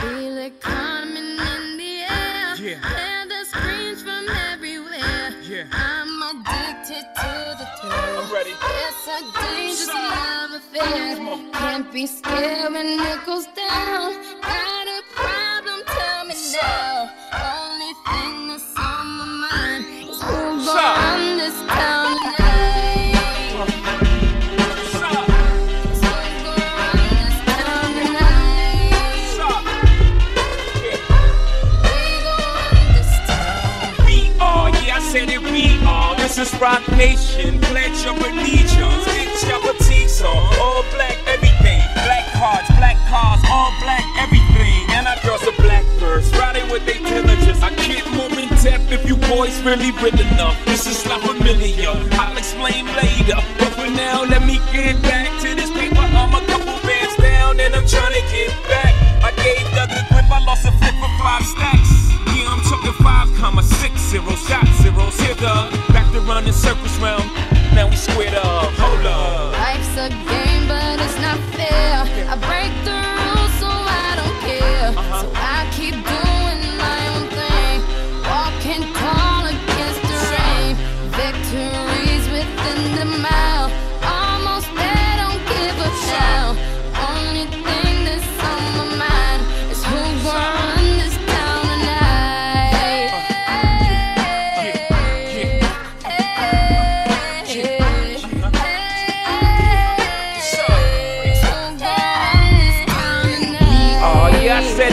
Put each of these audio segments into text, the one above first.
Feel it coming in the air. Yeah. Hear the screams from everywhere. Yeah. I'm addicted to the thrill. I'm ready. It's a dangerous love affair. Can't be scared when it goes down. Said it, we are. This is Rock Nation. Pledge your allegiance. Get your on. All black, everything. Black cards, black cars, all black, everything. And our girls are blackbirds, riding with their diligence. I can't move in depth if you boys really real enough. This is not familiar. I'll explain later. But for now, let me get back to this paper. I'm a couple bands down and I'm trying to get back. Zero shot zeros. Here the back to running circles round. Now we squared up.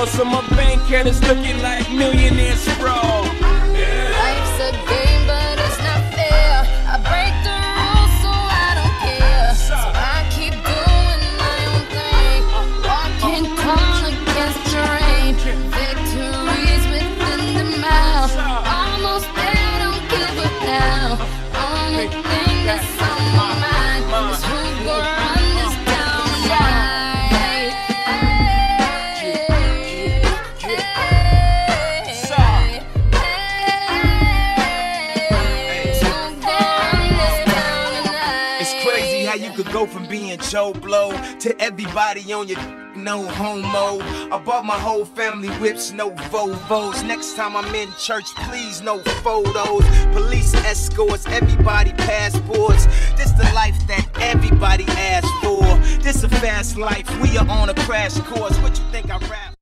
Dough, so my bank account is looking like millionaires, bro. Could go from being Joe Blow to everybody on your no homo. I bought my whole family whips, no Volvos. Next time I'm in church, please no photos. Police escorts, everybody passports. This the life that everybody asks for. This a fast life, we are on a crash course. What you think I rap?